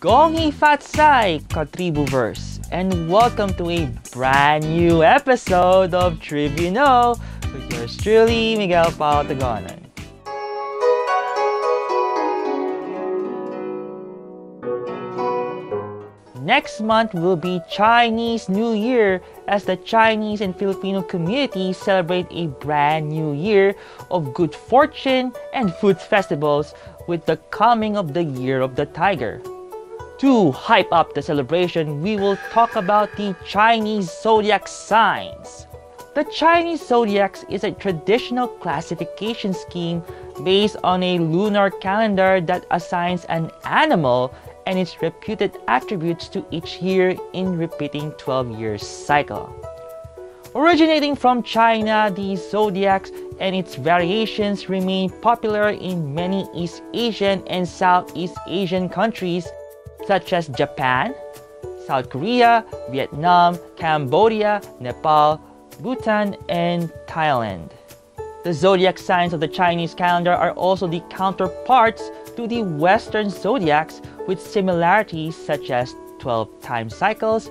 Gongi Fatsai Katribuverse, and welcome to a brand new episode of Trib-U-Know with yours truly, Miguel Pautagonan. Next month will be Chinese New Year as the Chinese and Filipino community celebrate a brand new year of good fortune and food festivals with the coming of the Year of the Tiger. To hype up the celebration, we will talk about the Chinese zodiac signs. The Chinese zodiac is a traditional classification scheme based on a lunar calendar that assigns an animal and its reputed attributes to each year in repeating 12 year cycle. Originating from China, the zodiacs and its variations remain popular in many East Asian and Southeast Asian countries such as Japan, South Korea, Vietnam, Cambodia, Nepal, Bhutan, and Thailand. The zodiac signs of the Chinese calendar are also the counterparts to the Western zodiacs with similarities such as 12 time cycles,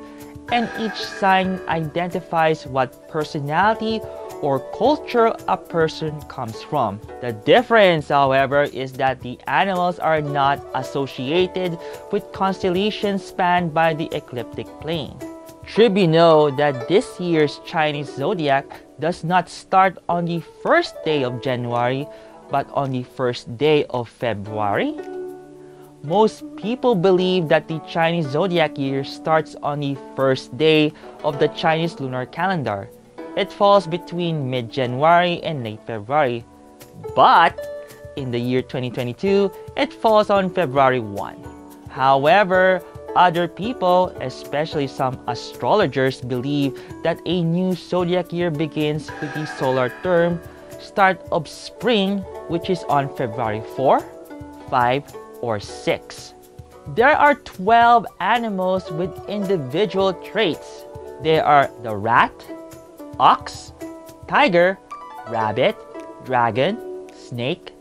and each sign identifies what personality or culture a person comes from. The difference, however, is that the animals are not associated with constellations spanned by the ecliptic plane. Trib-U-Know that this year's Chinese zodiac does not start on the first day of January, but on the first day of February? Most people believe that the Chinese zodiac year starts on the first day of the Chinese lunar calendar. It falls between mid January and late February. But in the year 2022, it falls on February 1. However, other people, especially some astrologers, believe that a new zodiac year begins with the solar term start of spring, which is on February 4, 5, or 6. There are 12 animals with individual traits. They are the rat, ox, tiger, rabbit, dragon, snake,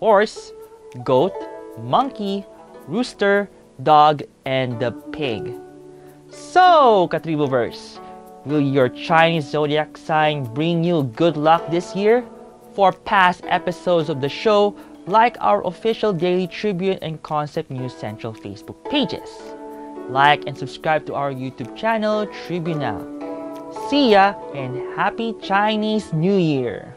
horse, goat, monkey, rooster, dog, and the pig. So, Katribuverse, will your Chinese zodiac sign bring you good luck this year? For past episodes of the show, like our official Daily Tribune and Concept News Central Facebook pages. Like and subscribe to our YouTube channel, TribuneNOW. See ya and Happy Chinese New Year!